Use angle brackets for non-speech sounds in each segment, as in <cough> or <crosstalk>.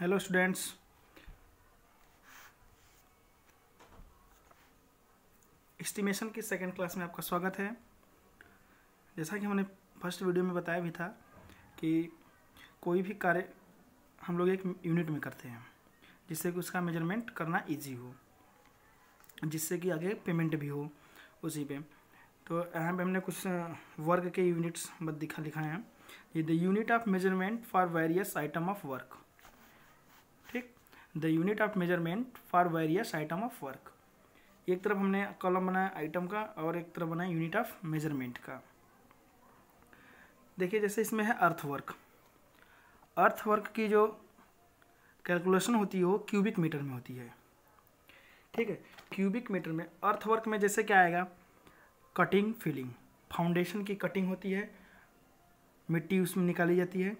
Hello students estimation की second class में आपका स्वागत है। जैसा कि हमने फ़र्स्ट वीडियो में बताया भी था कि कोई भी कार्य हम लोग एक यूनिट में करते हैं, जिससे कि उसका मेज़रमेंट करना इजी हो, जिससे कि आगे पेमेंट भी हो उसी पे। तो यहाँ पे हमने कुछ वर्क के यूनिट्स दिखा लिखा है। The unit of measurement for various item of work the unit of measurement for various item of work. एक तरफ़ हमने कॉलम बनाया आइटम का और एक तरफ़ बनाया यूनिट ऑफ़ मेज़रमेंट का। देखिए, जैसे इसमें है अर्थ वर्क अर्थ वर्क की जो कैलकुलेशन होती है वो क्यूबिक मीटर में होती है। ठीक है? क्यूबिक मीटर में अर्थ वर्क में जैसे क्या आएगा? Cutting, filling. फाउंडेशन की कटिंग होती है, मिट्टी उसमें निकाली जाती है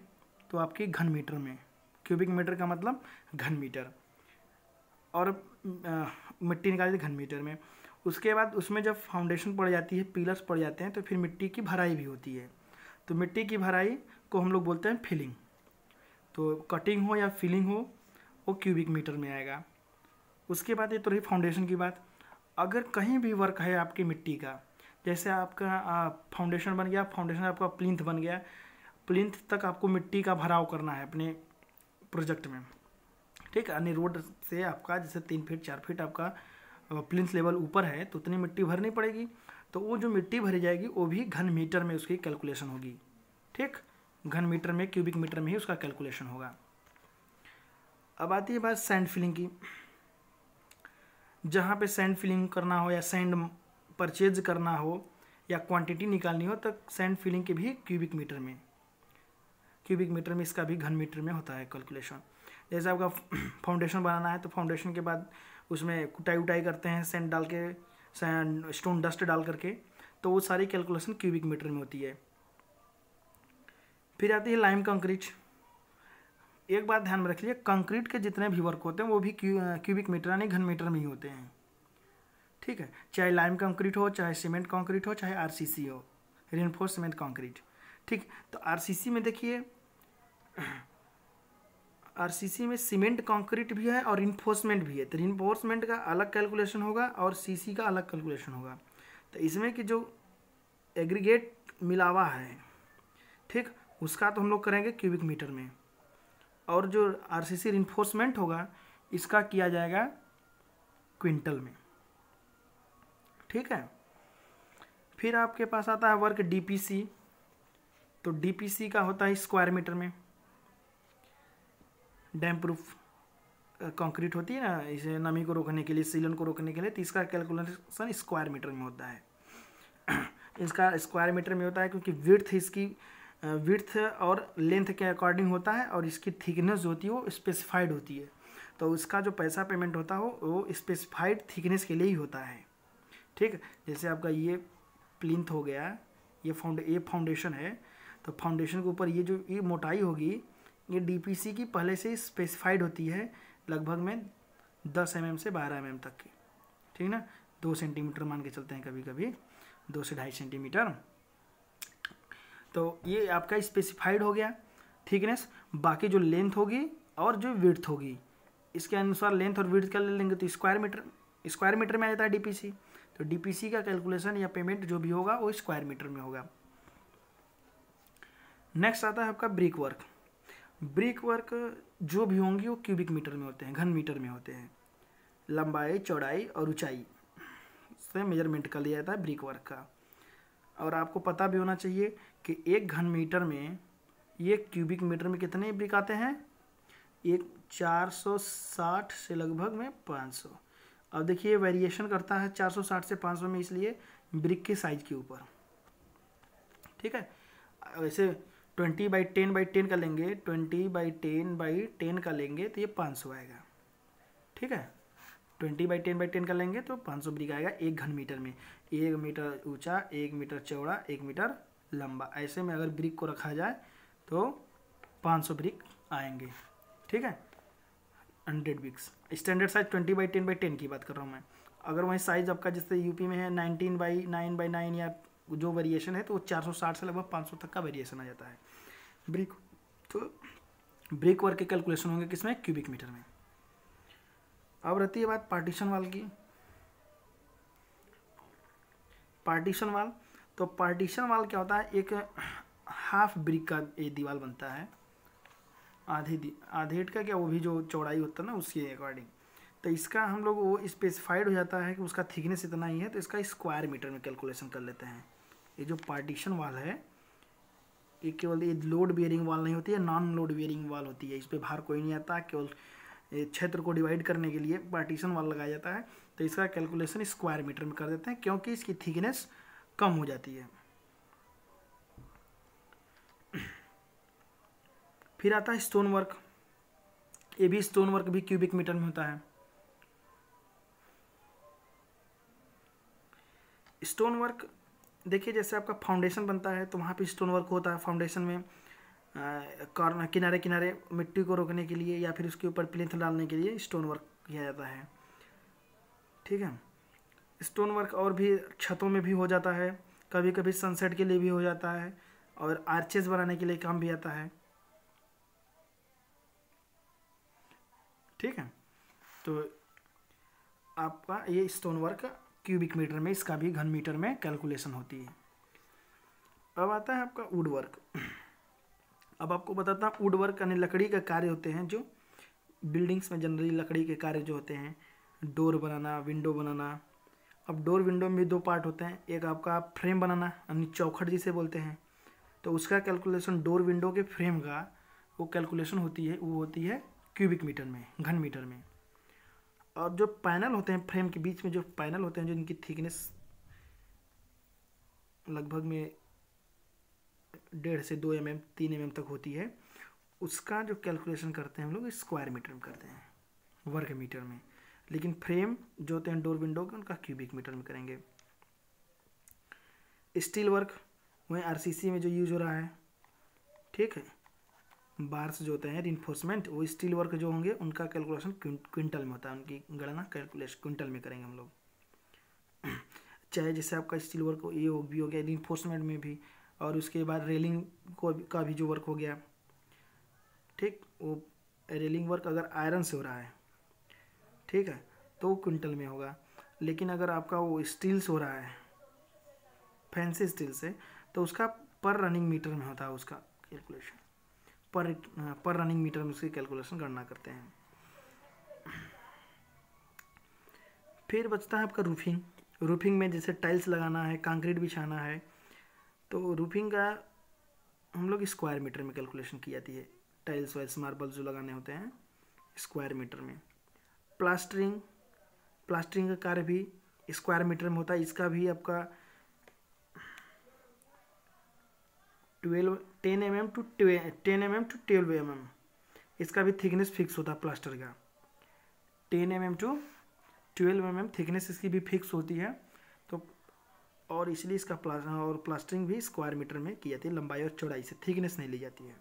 तो आपकी घन मीटर में। क्यूबिक मीटर का मतलब घन मीटर। और मिट्टी निकाली घन मीटर में। उसके बाद उसमें जब फाउंडेशन पड़ जाती है पिलर्स पड़ जाते हैं तो फिर मिट्टी की भराई भी होती है। तो मिट्टी की भराई को हम लोग बोलते हैं फिलिंग तो कटिंग हो या फिलिंग हो, वो क्यूबिक मीटर में आएगा। उसके बाद ये तो रही फाउंडेशन की बात। अगर कहीं भी वर्क है आपकी मिट्टी का, जैसे आपका फाउंडेशन बन गया फाउंडेशन आपका प्लिंथ बन गया प्लिंथ तक आपको मिट्टी का भराव करना है अपने। प्रोजेक्ट में। ठीक है? यानी रोड से आपका जैसे तीन फीट, चार फीट आपका प्लिंस लेवल ऊपर है तो उतनी मिट्टी भरनी पड़ेगी। तो वो जो मिट्टी भरी जाएगी, वो भी घन मीटर में उसकी कैलकुलेशन होगी। ठीक? घन मीटर में, क्यूबिक मीटर में ही उसका कैलकुलेशन होगा। अब आती है बात सैंड फिलिंग की। जहाँ पे सैंड फिलिंग करना हो या सैंड परचेज करना हो या क्वांटिटी निकालनी हो तो सैंड फिलिंग के भी क्यूबिक मीटर में। क्यूबिक मीटर में, इसका भी घन मीटर में होता है कैलकुलेशन जैसे आपका <clears throat> फाउंडेशन बनाना है तो फाउंडेशन के बाद उसमें कुटाई उटाई करते हैं सेंट डाल के स्टोन डस्ट डाल करके तो वो सारी कैलकुलेशन क्यूबिक मीटर में होती है. फिर आती है लाइम कंक्रीट एक बात ध्यान में रखिए कंक्रीट के जितने भी वर्क होते हैं, वो भी क्यूबिक मीटर यानी घन मीटर में ही होते हैं. ठीक है? चाहे लाइम कंक्रीट हो, चाहे सीमेंट कंक्रीट हो, चाहे आरसीसी हो रेनफोर्स सीमेंट कंक्रीट ठीक तो आरसीसी में देखिए आरसीसी में सीमेंट कंक्रीट भी है और इन्फोर्समेंट भी है तो इन्फोर्समेंट का अलग कैलकुलेशन होगा और सीसी का अलग कैलकुलेशन होगा। तो इसमें कि जो एग्रीगेट मिलावा है, ठीक, उसका तो हम लोग करेंगे क्यूबिक मीटर में। और जो आरसीसी इन्फोर्समेंट होगा, इसका किया जाएगा क्विंटल में। ठीक है? फिर आपके पास आता है वर्क डीपीसी तो डीपीसी का होता है स्क्वायर मीटर में। डैम प्रूफ कंक्रीट होती है ना, इसे नमी को रोकने के लिए, सीलन को रोकने के लिए तो इसका कैलकुलेशन स्क्वायर मीटर में होता है। <clears throat> इसका स्क्वायर मीटर में होता है क्योंकि विर्थ इसकी विर्थ और लेंथ के अकॉर्डिंग होता है और इसकी थिकनेस जो होती है, वो स्पेसिफाइड होती है। तो उसका जो पैसा पेमेंट होता हो, वो स्पेसिफाइड थिकनेस के लिए ही होता है। ठीक? जैसे आपका ये प्लिंथ हो गया, ये फाउंडे ये फाउंडेशन है तो फाउंडेशन के ऊपर ये जो, ये मोटाई होगी, ये डीपीसी की पहले से ही स्पेसिफाइड होती है, लगभग में दस एम mm से बारह एम mm तक की। ठीक ना? दो सेंटीमीटर मान के चलते हैं कभी कभी दो से ढाई सेंटीमीटर तो ये आपका स्पेसिफाइड हो गया। थिकनेस बाकी जो लेंथ होगी और जो विर्थ होगी, इसके अनुसार लेंथ और विर्थ का ले लेंगे? तो स्क्वायर मीटर स्क्वायर मीटर में आ जाता है डीपीसी तो डीपीसी का कैलकुलेशन या पेमेंट जो भी होगा, वो स्क्वायर मीटर में होगा। नेक्स्ट आता है आपका ब्रिक वर्क ब्रिक वर्क जो भी होंगी वो क्यूबिक मीटर में होते हैं, घन मीटर में होते हैं. लंबाई, चौड़ाई और ऊंचाई. से मेज़रमेंट कर लिया जाता है ब्रिक वर्क का. और आपको पता भी होना चाहिए कि एक घन मीटर में ये क्यूबिक मीटर में कितने ब्रिक आते हैं? एक 460 से लगभग में 500 अब देखिए वेरिएशन करता है 460 से 500 में इसलिए ब्रिक के साइज़ के ऊपर. ठीक है? वैसे twenty by ten by ten का लेंगे, twenty by ten by ten का लेंगे तो ये पाँच सौ आएगा। ठीक है? Twenty by ten by ten का लेंगे तो पाँच सौ ब्रिक आएगा एक घन मीटर में। एक मीटर ऊँचा, एक मीटर चौड़ा, एक मीटर लंबा। ऐसे में अगर ब्रिक को रखा जाए तो पाँच सौ ब्रिक आएँगे। ठीक है? Hundred bricks standard size twenty by ten by ten की बात कर रहा हूँ मैं। अगर वही साइज़ आपका जैसे यूपी में है, nineteen by, nine by nine या जो वेरिएशन है तो वो 460 से लगभग 500 तक का वेरिएशन आ जाता है। ब्रिक तो ब्रिक वर्क के कैलकुलेशन होंगे किसमें? क्यूबिक मीटर में। अब रहती है बात पार्टीशन वाल की। पार्टीशन वाल तो पार्टीशन वाल क्या होता है? एक हाफ़ ब्रिक का ये दीवार बनता है। आधे आधे का क्या? वो भी जो चौड़ाई होता है ना, उसके अकॉर्डिंग तो इसका हम लोग वो स्पेसिफाइड हो जाता है कि उसका थिकनेस इतना ही है तो इसका स्क्वायर मीटर में कैलकुलेशन कर लेते हैं। ये जो पार्टीशन वाल है, ये केवल ये लोड बियरिंग वाल नहीं होती है नॉन लोड बियरिंग वाल होती है। इस पर बाहर कोई नहीं आता, केवल क्षेत्र को डिवाइड करने के लिए पार्टीशन वाल लगाया जाता है। तो इसका कैलकुलेशन स्क्वायर मीटर में कर देते हैं, क्योंकि इसकी थिकनेस कम हो जाती है। फिर आता है स्टोन वर्क ये भी स्टोन वर्क भी क्यूबिक मीटर में होता है। स्टोन वर्क देखिए, जैसे आपका फाउंडेशन बनता है तो वहाँ पे स्टोन वर्क होता है फाउंडेशन में कॉर्नर किनारे किनारे मिट्टी को रोकने के लिए या फिर उसके ऊपर प्लिंथ डालने के लिए स्टोन वर्क किया जाता है। ठीक है? स्टोन वर्क और भी छतों में भी हो जाता है कभी कभी सनसेट के लिए भी हो जाता है और आर्चेस बनाने के लिए काम भी आता है। ठीक है? तो आपका ये स्टोन वर्क क्यूबिक मीटर में, इसका भी घन मीटर में कैलकुलेशन होती है। अब आता है आपका वुड वर्क अब आपको बताता हूँ वुड वर्क यानी लकड़ी के कार्य होते हैं जो बिल्डिंग्स में जनरली लकड़ी के कार्य जो होते हैं, डोर बनाना, विंडो बनाना। अब डोर विंडो में दो पार्ट होते हैं, एक आपका फ्रेम बनाना, यानी चौखट जिसे बोलते हैं। तो उसका कैलकुलेशन डोर विंडो के फ्रेम का, वो कैलकुलेशन होती है, वो होती है क्यूबिक मीटर में, घन मीटर में। और जो पैनल होते हैं फ्रेम के बीच में जो पैनल होते हैं, जो इनकी थिकनेस लगभग में डेढ़ से दो एम एम तीन एम एम तक होती है, उसका जो कैलकुलेशन करते हैं हम लोग स्क्वायर मीटर में करते हैं, वर्ग मीटर में। लेकिन फ्रेम जो होते हैं डोर विंडो के, उनका क्यूबिक मीटर में करेंगे। स्टील वर्क, वहीं आरसीसी में जो यूज़ हो रहा है, ठीक है? बार्स जो होते हैं इन्फोर्समेंट वो स्टील वर्क जो होंगे, उनका कैलकुलेशन क्विंटल में होता है, उनकी गणना कैलकुलेशन क्विंटल में करेंगे हम लोग। <clears throat> चाहे जैसे आपका स्टील वर्क ये हो, भी हो गया इन्फोर्समेंट में भी, और उसके बाद रेलिंग को का भी जो वर्क हो गया, ठीक, वो रेलिंग वर्क अगर आयरन से हो रहा है, ठीक है तो वो क्विंटल में होगा। लेकिन अगर आपका वो स्टील से हो रहा है फैंसी स्टील से तो उसका पर रनिंग मीटर में होता है उसका कैलकुलेशन पर पर रनिंग मीटर में उसकी कैलकुलेशन गणना करते हैं। फिर बचता है आपका रूफिंग रूफिंग में जैसे टाइल्स लगाना है कंक्रीट बिछाना है तो रूफिंग का हम लोग स्क्वायर मीटर में कैलकुलेशन की जाती है। टाइल्स वाइल्स मार्बल जो लगाने होते हैं स्क्वायर मीटर में। प्लास्टरिंग प्लास्टरिंग का कार्य भी स्क्वायर मीटर में होता है। इसका भी आपका twelve ten M M to ten M M to twelve M M. इसका भी थिकनेस फिक्स होता है प्लास्टर का। Ten M M to twelve M M thickness इसकी भी फिक्स होती है। तो और इसलिए इसका प्लास और प्लास्टरिंग भी स्क्वायर मीटर में की जाती है, लंबाई और चौड़ाई से। थिकनेस नहीं ली जाती है।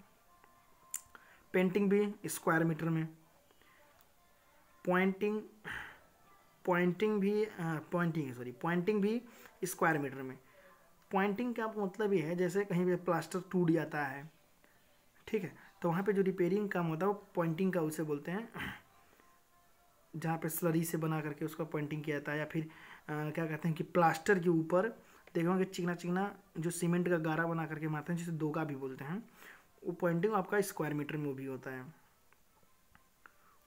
पेंटिंग भी स्क्वायर मीटर में। पॉइंटिंग पॉइंटिंग भी पॉइंटिंग सॉरी पॉइंटिंग भी स्क्वायर मीटर में। पॉइंटिंग का मतलब ये है जैसे कहीं पे प्लास्टर टूट जाता है ठीक है? तो वहाँ पे जो रिपेयरिंग काम होता है वो पॉइंटिंग का उसे बोलते हैं। जहाँ पे स्लरी से बना करके उसका पॉइंटिंग किया जाता है या फिर आ, क्या कहते हैं कि प्लास्टर के ऊपर देखोगे चिकना चिकना जो सीमेंट का गारा बना करके मारते हैं जिसे दोगा भी बोलते हैं वो पॉइंटिंग आपका स्क्वायर मीटर में भी होता है।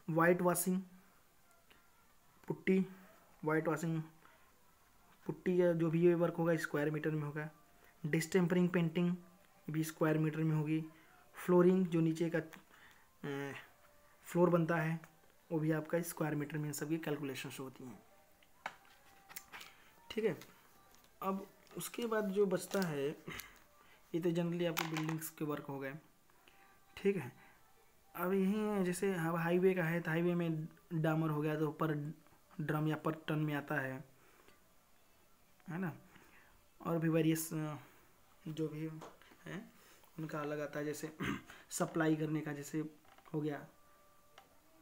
White washing putty white washing putty या जो भी ये वर्क होगा स्क्वायर मीटर में होगा। डिस्टेम्परिंग पेंटिंग भी स्क्वायर मीटर में होगी। फ्लोरिंग जो नीचे का फ्लोर बनता है, वो भी आपका स्क्वायर मीटर में इन सब की कैलकुलेशंस होती हैं। ठीक है? अब उसके बाद जो बचता है, ये तो जनरली आपको बिल्डिंग्स के वर्क हो गए। ठीक है? अब यही जैसे अब हाईवे का है तो हाईवे में डामर हो गया तो पर ड्रम या पर टन में आता है। है ना? और भी वेरियस जो भी है, उनका अलग आता है, जैसे <clears throat> सप्लाई करने का, जैसे हो गया।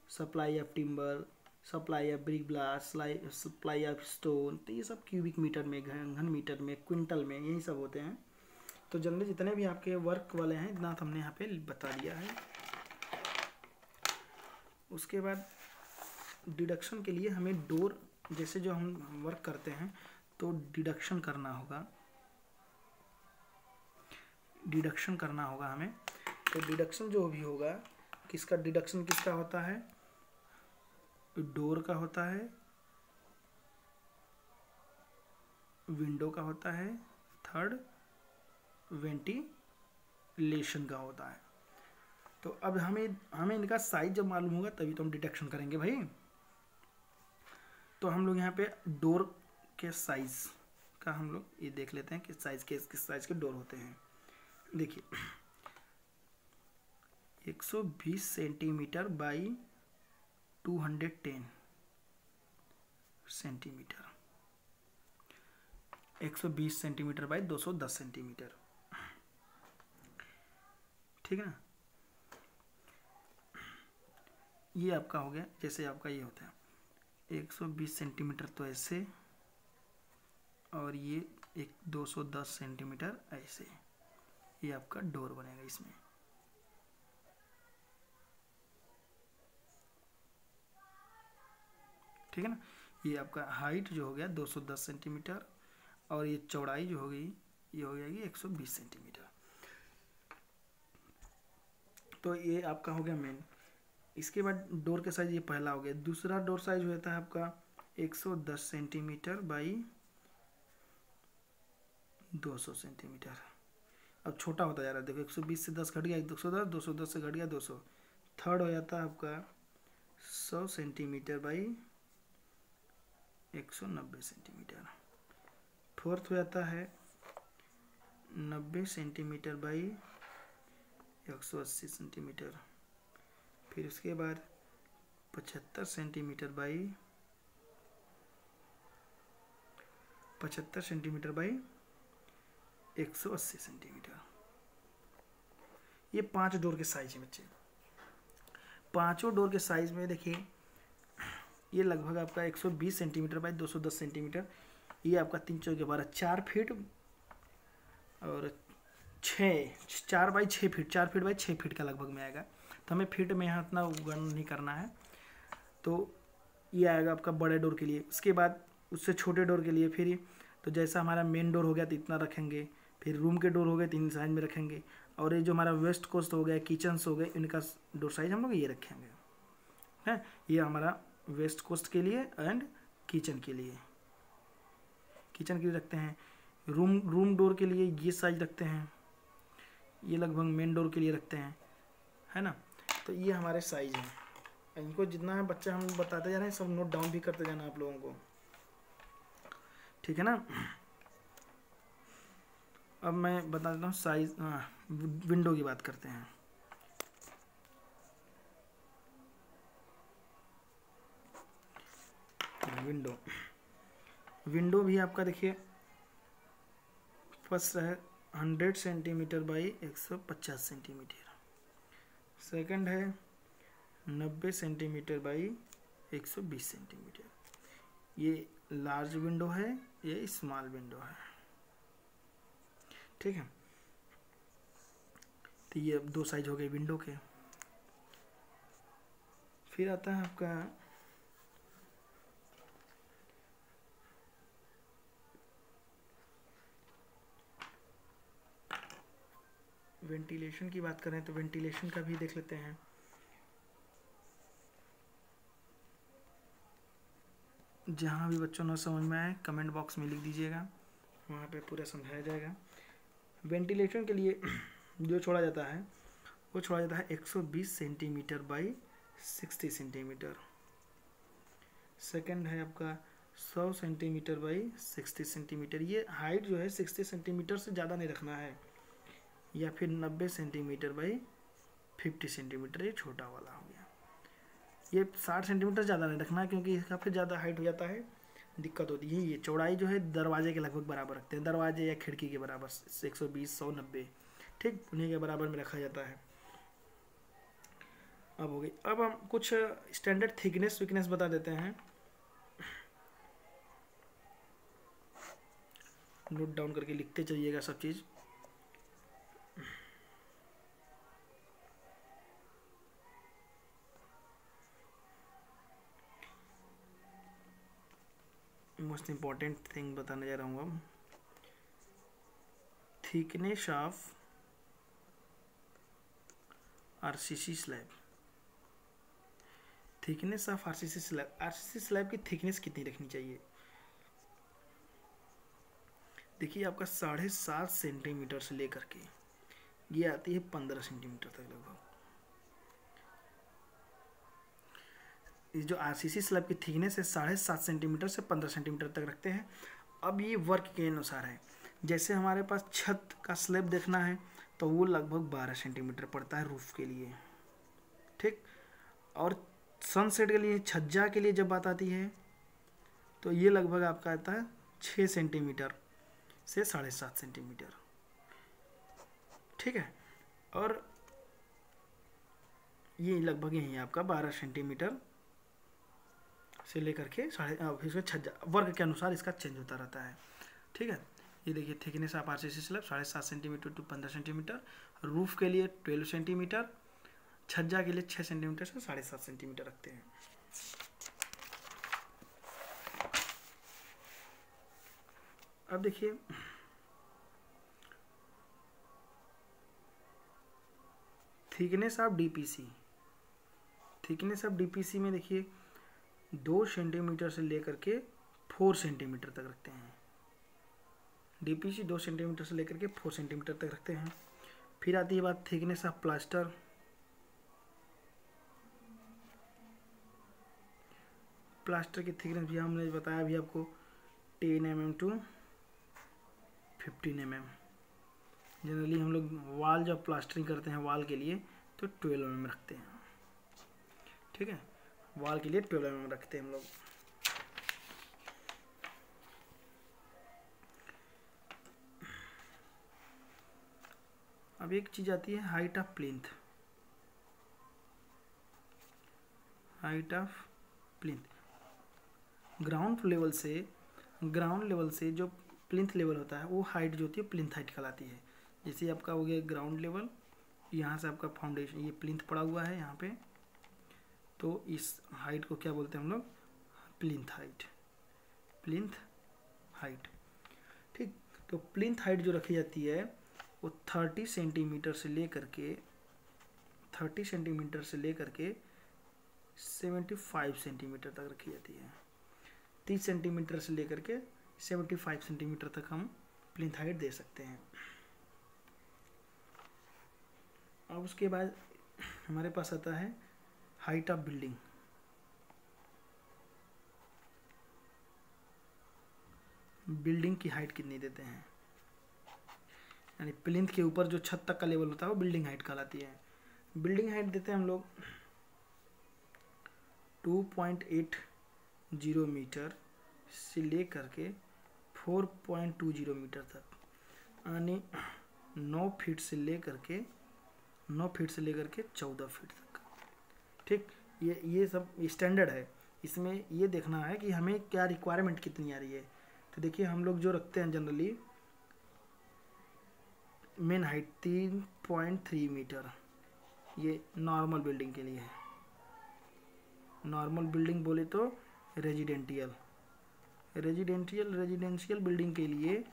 Supply of timber supply of brick ballast supply of stone तो ये सब क्यूबिक मीटर में, घन मीटर में क्विंटल में, यही सब होते हैं। तो जनरली जितने भी आपके वर्क वाले हैं, इतना तो हमने यहाँ पे बता दिया है। उसके बाद डिडक्शन के लिए हमें डोर जैसे जो हम वर्क करते हैं तो डिडक्शन करना होगा। डिडक्शन करना होगा हमें। तो डिडक्शन जो भी होगा, किसका डिडक्शन किसका होता है? डोर का होता है, विंडो का होता है, थर्ड वेंटिलेशन का होता है। तो अब हमें हमें इनका साइज़ जब मालूम होगा, तभी तो हम डिटेक्शन करेंगे भाई। तो हम लोग यहाँ पे डोर के साइज़ का हम लोग ये देख लेते हैं कि साइज़ के, किस साइज़ के डोर होते हैं। देखिए 120 centimetre by 210 centimetre 120 centimetre by 210 centimetre ठीक है ना? ये आपका हो गया, जैसे आपका ये होता है। 120 सेंटीमीटर तो ऐसे और ये एक 210 सेंटीमीटर ऐसे ये आपका डोर बनेगा इसमें। ठीक है ना? ये आपका हाइट जो हो गया 210 सेंटीमीटर और ये चौड़ाई जो हो गई, ये हो जाएगी 120 सेंटीमीटर। तो ये आपका हो गया मेन इसके बाद डोर का साइज़ ये पहला हो गया। दूसरा डोर साइज़ होता है आपका 110 सेंटीमीटर बाई 200 सेंटीमीटर। अब छोटा होता जा रहा है। देखो 120 से 10 घट गया 210 210 से घट गया 200 थर्ड हो जाता है आपका 100 सेंटीमीटर बाई 190 सेंटीमीटर। फोर्थ हो जाता है 90 सेंटीमीटर बाई 180 सेंटीमीटर। फिर उसके बाद 75 centimetre by 75 centimetre by 180 centimetre. ये पाँच डोर के साइज़ है बच्चे। पाँचों डोर के साइज़ में देखिए, ये लगभग आपका 120 सेंटीमीटर बाई 210 सेंटीमीटर। ये आपका तीन चौके बारह, चार फीट और छः चार बाई छः फीट चार फीट बाई छः फीट का लगभग में आएगा। तो हमें फीट में यहाँ इतना गणना नहीं करना है। तो ये आएगा आपका बड़े डोर के लिए। उसके बाद उससे छोटे डोर के लिए फिर तो जैसा हमारा मेन डोर हो गया तो इतना रखेंगे। फिर रूम के डोर हो गए तीन साइज़ में रखेंगे। और ये जो हमारा वेस्ट कोस्ट हो गया, किचन्स हो गए, इनका डोर साइज़ हम लोग ये रखेंगे। है? ये हमारा वेस्ट कोस्ट के लिए एंड किचन के लिए। किचन के लिए रखते हैं। रूम रूम डोर के लिए ये साइज़ रखते हैं। ये लगभग मेन डोर के लिए रखते हैं। है ना? तो ये हमारे साइज़ हैं। इनको जितना है बच्चा हम बताते जा रहे हैं, सब नोट डाउन भी करते जाना आप लोगों को। ठीक है ना? अब मैं बता देता हूँ साइज़ विंडो की बात करते हैं। विंडो विंडो भी आपका देखिए फ़र्स्ट है हंड्रेड सेंटीमीटर बाई एक सौ पचास सेंटीमीटर सेकंड है नब्बे सेंटीमीटर बाई एक सौ बीस सेंटीमीटर ये लार्ज विंडो है, ये स्मॉल विंडो है। ठीक है? तो ये अब दो साइज़ हो गए विंडो के। फिर आता है आपका वेंटिलेशन की बात करें तो वेंटिलेशन का भी देख लेते हैं। जहाँ भी बच्चों ने समझ में आए कमेंट बॉक्स में लिख दीजिएगा। वहाँ पे पूरा समझाया जाएगा। वेंटिलेशन के लिए <clears throat> जो छोड़ा जाता है, वो छोड़ा जाता है 120 सेंटीमीटर बाई 60 सेंटीमीटर। सेकंड है आपका 100 सेंटीमीटर बाई 60 सेंटीमीटर। ये हाइट जो है 60 सेंटीमीटर से ज़्यादा नहीं रखना है, या फिर 90 सेंटीमीटर बाई 50 सेंटीमीटर। ये छोटा वाला हो गया। ये 60 सेंटीमीटर ज़्यादा नहीं रखना, क्योंकि इसका फिर ज़्यादा हाइट हो जाता है। दिक्कत होती है। ये चौड़ाई जो है दरवाजे के लगभग बराबर रखते हैं। दरवाजे या खिड़की के बराबर, एक सौ बीस सौ नब्बे, ठीक उन्हीं के बराबर में रखा जाता है। अब हो गई। अब हम कुछ स्टैंडर्ड थिकनेस विकनेस बता देते हैं। नोट डाउन करके लिखते चलिएगा सब चीज़। मोस्ट इंपॉर्टेंट थिंग बताने जा रहा हूँ अब। Thickness of RCC slab thickness of RCC slab RCC slab की थिकनेस कितनी रखनी चाहिए? देखिए, आपका साढ़े सात सेंटीमीटर से लेकर के ये आती है पंद्रह सेंटीमीटर तक लगभग। जो सी स्लैब की थिकनेस है साढ़े सात सेंटीमीटर से पंद्रह सेंटीमीटर तक रखते हैं। अब ये वर्क के अनुसार है। जैसे हमारे पास छत का स्लैब देखना है तो वो लगभग बारह सेंटीमीटर पड़ता है रूफ के लिए। ठीक? और सनसेट के लिए, छज्जा के लिए जब बात आती है तो ये लगभग आपका आता है छः सेंटीमीटर से साढ़े सात सेंटीमीटर ठीक है? और ये लगभग यही आपका बारह सेंटीमीटर से लेकर के साढ़े इसका छज्जा, वर्ग के अनुसार इसका चेंज होता रहता है। ठीक है? ये देखिए थिकनेस ऑफ़ आरसीसी स्लैब साढ़े सात सेंटीमीटर टू पंद्रह सेंटीमीटर रूफ के लिए ट्वेल्व सेंटीमीटर छज्जा के लिए छः सेंटीमीटर से साढ़े सात सेंटीमीटर रखते हैं। अब देखिए thickness of DPC thickness of DPC में देखिए दो सेंटीमीटर से लेकर के फोर सेंटीमीटर तक रखते हैं। डीपीसी दो सेंटीमीटर से लेकर के फोर सेंटीमीटर तक रखते हैं। फिर आती है बात थिकनेस ऑफ़ प्लास्टर प्लास्टर की थिकनेस भी हमने बताया अभी आपको, ten M M to fifteen M M. Generally हम लोग वाल जब प्लास्टरिंग करते हैं वाल के लिए तो ट्वेल्व एम रखते हैं। ठीक है? वाल के लिए ट्वेल्व एम रखते हैं हम लोग। अब एक चीज़ आती है height of plinth height of plinth ground level से ग्राउंड लेवल से जो प्लिंथ लेवल होता है, वो हाइट जो होती है प्लिंथ हाइट कहलाती है। जैसे आपका हो गया ग्राउंड लेवल यहाँ से आपका फाउंडेशन ये प्लिंथ पड़ा हुआ है यहाँ पे। तो इस हाइट को क्या बोलते हैं हम लोग? प्लिंथ हाइट प्लिंथ हाइट ठीक तो प्लिंथ हाइट जो रखी जाती है, वो थर्टी सेंटीमीटर से लेकर के थर्टी सेंटीमीटर से लेकर के सेवेंटी फाइव सेंटीमीटर तक रखी जाती है। तीस सेंटीमीटर से लेकर के सेवेंटी फाइव सेंटीमीटर तक हम प्लिंथ हाइट दे सकते हैं। अब उसके बाद हमारे पास आता है हाइट ऑफ़ बिल्डिंग बिल्डिंग की हाइट कितनी देते हैं? यानी प्लिंथ के ऊपर जो छत तक का लेवल होता है, वो बिल्डिंग हाइट कहलाती है। बिल्डिंग हाइट देते हैं हम लोग two point eight zero metre से ले करके four point two zero metre तक। यानी नौ फीट से ले करके नौ फीट से लेकर के चौदह फीट तक। ठीक? ये ये सब स्टैंडर्ड है। इसमें ये देखना है कि हमें क्या रिक्वायरमेंट कितनी आ रही है। तो देखिए, हम लोग जो रखते हैं जनरली मेन हाइट तीन पॉइंट थ्री मीटर। ये नॉर्मल बिल्डिंग के लिए है। नॉर्मल बिल्डिंग बोले तो रेजिडेंटियल रेजिडेंशियल रेजिडेंशियल बिल्डिंग के लिए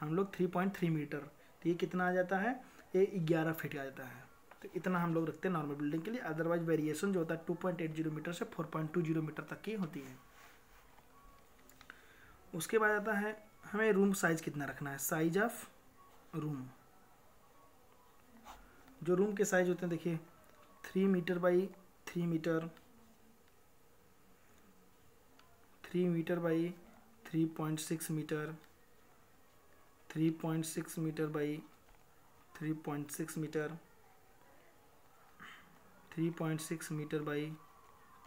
हम लोग थ्री पॉइंट थ्री मीटर। तो ये कितना आ जाता है? ये ग्यारह फीट आ जाता है। तो इतना हम लोग रखते हैं नॉर्मल बिल्डिंग के लिए। अदरवाइज़ वेरिएशन जो होता है two point eight zero metre से four point two zero metre तक की होती है। उसके बाद आता है, हमें रूम साइज़ कितना रखना है? साइज़ ऑफ़ रूम जो रूम के साइज़ होते हैं, देखिए three metre by three metre three metre by three point six metre three point six metre by three point six metre three point six metre by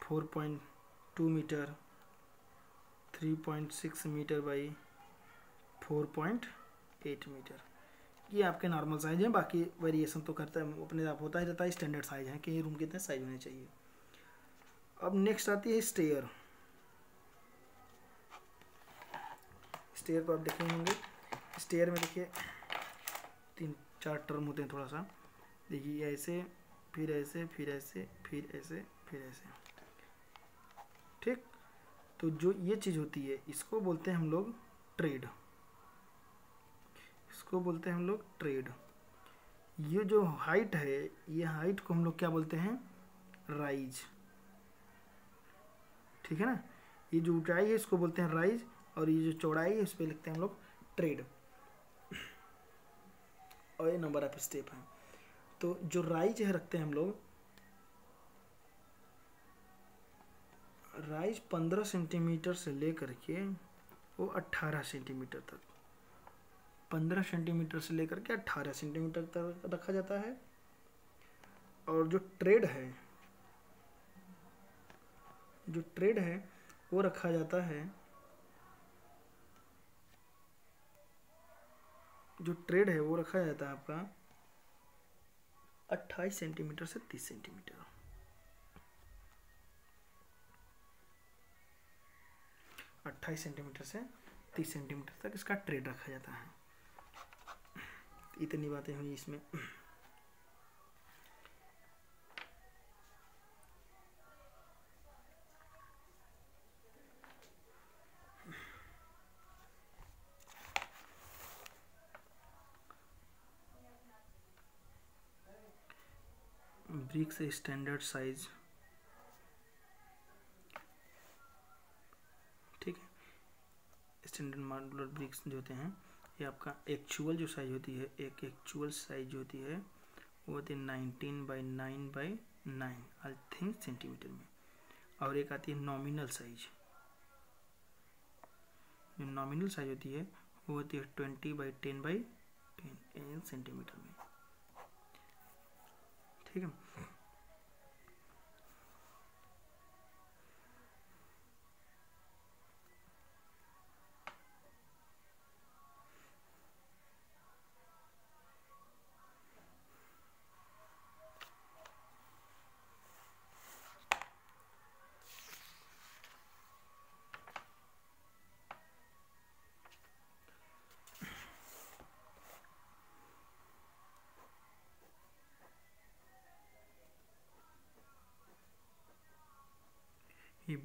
four point two metre three point six metre by four point eight metre ये आपके normal size हैं, बाकी variation तो करता है, अपने आप होता ही रहता है स्टैंडर्ड साइज़ है, कि रूम कितने साइज़ होने चाहिए। अब नेक्स्ट आती है स्टेयर स्टेयर को आप देखे होंगे। स्टेयर में देखिए, तीन, चार टर्म होते हैं थोड़ा सा। देखिए, ऐसे फिर ऐसे फिर ऐसे फिर ऐसे फिर ऐसे। ठीक? तो जो ये चीज़ होती है, इसको बोलते हैं हम लोग ट्रेड इसको बोलते हैं हम लोग ट्रेड ये जो हाइट है, ये हाइट को हम लोग क्या बोलते हैं? राइज ठीक है ना? ये जो ऊंचाई है, इसको बोलते हैं राइज और ये जो चौड़ाई है, इस पर लिखते हैं हम लोग ट्रेड और ये नंबर ऑफ़ स्टेप है। तो जो राइज है रखते हैं हम लोग राइज पंद्रह सेंटीमीटर से लेकर के वो अट्ठारह सेंटीमीटर तक, पंद्रह सेंटीमीटर से लेकर के अट्ठारह सेंटीमीटर तक रखा जाता है। और जो ट्रेड है, जो ट्रेड है, वो रखा जाता है, जो ट्रेड है वो रखा जाता है आपका अट्ठाईस सेंटीमीटर से तीस सेंटीमीटर। अट्ठाईस सेंटीमीटर से तीस सेंटीमीटर तक इसका ट्रेड रखा जाता है। इतनी बातें हुई इसमें। ब्रिक्स स्टैंडर्ड साइज़ ठीक है? स्टैंडर्ड मॉडुलर ब्रिक्स जो होते हैं, ये आपका एक्चुअल जो साइज़ होती है, एक एक्चुअल साइज़ होती है, वो होती है nineteen by nine by nine I think centimetre में। और एक आती है नॉमिनल साइज़ जो नॉमिनल साइज़ होती है, वो होती है twenty by ten by ten centimetre में। ठीक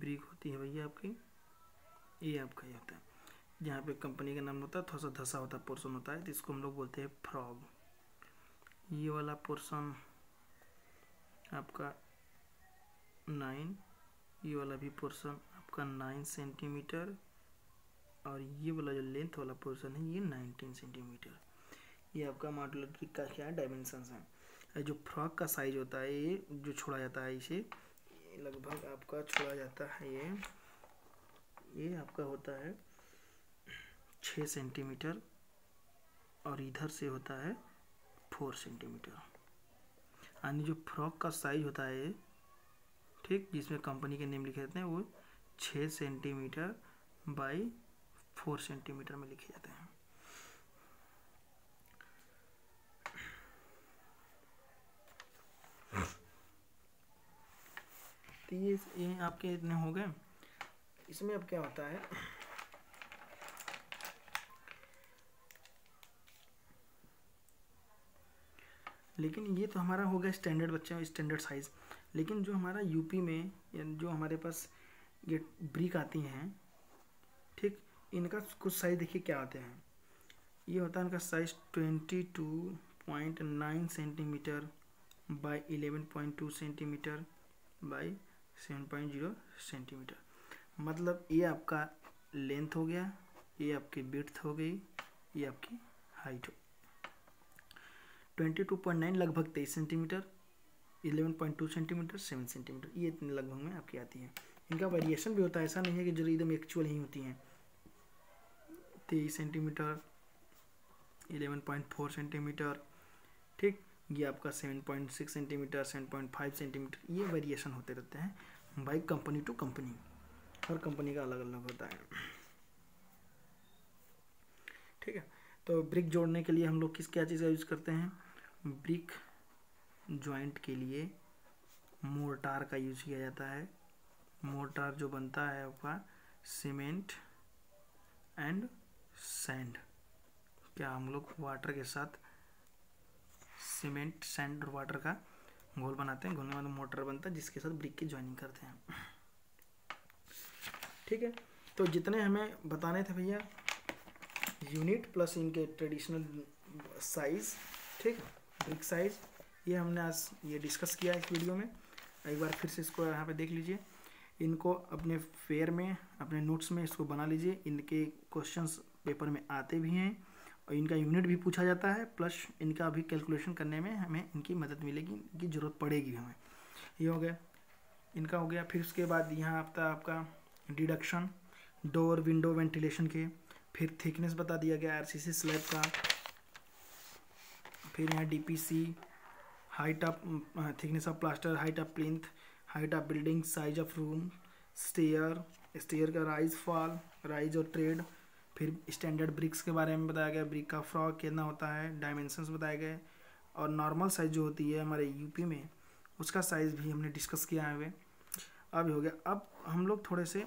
ब्रिक होती है भैया आपकी? ये आपका ये होता है। जहाँ पे कंपनी का नाम होता है, थोड़ा सा धसा होता पोर्सन होता है तो इसको हम लोग बोलते हैं फ्रॉग ये वाला पोर्सन आपका नाइन ये वाला भी पोर्सन आपका नाइन सेंटीमीटर और ये वाला जो लेंथ वाला पोर्सन है, ये नाइनटीन सेंटीमीटर ये आपका मॉडुलर ब्रिक का क्या डायमेंशन है? जो फ्रॉक का साइज़ होता है, ये जो छोड़ा जाता है इसे लगभग आपका छोड़ा जाता है ये। ये आपका होता है छः सेंटीमीटर और इधर से होता है फोर सेंटीमीटर। यानी जो फ्रॉक का साइज़ होता है ठीक, जिसमें कंपनी के नेम लिखे जाते हैं, वो छः सेंटीमीटर बाई फोर सेंटीमीटर में लिखे जाते हैं। तो ये ये आपके इतने हो गए। इसमें अब क्या होता है? लेकिन ये तो हमारा हो गया स्टैंडर्ड बच्चे स्टैंडर्ड साइज़ लेकिन जो हमारा यूपी में जो हमारे पास ये ब्रिक आती हैं ठीक इनका कुछ साइज़ देखिए क्या आते हैं। ये होता है इनका size twenty two point nine centimetre by eleven point two centimetre by seven point zero centimetre. मतलब ये आपका लेंथ हो गया, ये आपकी बिर्थ हो गई, ये आपकी हाइट हो ट्वेंटी टू पॉइंट नाइन लगभग तेईस centimetre, eleven point two centimetre, seven centimetre, ये इतने लगभग में आपकी आती है। इनका वेरिएशन भी होता है, ऐसा नहीं है कि जो एकदम एक्चुअल ही होती हैं। तेईस centimetre, eleven point four centimetre, ठीक? ये आपका seven point six centimetre, seven point five centimetre, ये वेरिएशन होते रहते हैं। बाई कंपनी टू कंपनी हर कंपनी का अलग अलग होता है। ठीक है? तो ब्रिक जोड़ने के लिए हम लोग किस, क्या चीज़ का यूज़ करते हैं? ब्रिक जॉइंट के लिए मोर्टार का यूज़ किया जाता है। मोर्टार जो बनता है आपका सीमेंट एंड सैंड क्या हम लोग वाटर के साथ सीमेंट सैंड और वाटर का घोल बनाते हैं घोलने वाला मोटर बनता है, जिसके साथ ब्रिक की ज्वाइनिंग करते हैं। ठीक है? तो जितने हमें बताने थे भैया यूनिट प्लस इनके ट्रेडिशनल साइज़ ठीक ब्रिक साइज़ ये हमने आज ये डिस्कस किया इस वीडियो में। एक बार फिर से इसको यहाँ पे देख लीजिए। इनको अपने फेयर में, अपने नोट्स में इसको बना लीजिए। इनके क्वेश्चंस पेपर में आते भी हैं। और इनका यूनिट भी पूछा जाता है प्लस इनका भी कैलकुलेशन करने में हमें इनकी मदद मिलेगी, इनकी ज़रूरत पड़ेगी हमें। ये हो गया। इनका हो गया। फिर उसके बाद यहाँ आपका आपका डिडक्शन डोर विंडो वेंटिलेशन के, फिर थिकनेस बता दिया गया आर सी स्लैब का। फिर यहाँ DPC height of thickness of plaster height of plinth height of building size of room stair stair का राइज फॉल राइज और ट्रेड फिर स्टैंडर्ड ब्रिक्स के बारे में बताया गया। ब्रिक का फ्रॉक कितना होता है? डायमेंशंस बताए गए। और नॉर्मल साइज़ जो होती है हमारे यूपी में, उसका साइज़ भी हमने डिस्कस किया है वे अब हो गया। अब हम लोग थोड़े से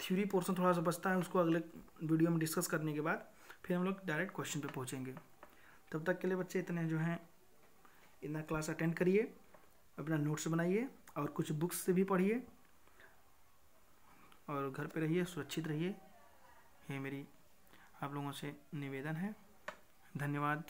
थ्योरी पोर्शन थोड़ा सा बचता है, उसको अगले वीडियो में डिस्कस करने के बाद फिर हम लोग डायरेक्ट क्वेश्चन पे पहुँचेंगे। तब तक के लिए बच्चे इतने जो हैं, इतना क्लास अटेंड करिए, अपना नोट्स बनाइए और कुछ बुक्स से भी पढ़िए। और घर पे रहिए सुरक्षित रहिए। ये मेरी आप लोगों से निवेदन है। धन्यवाद।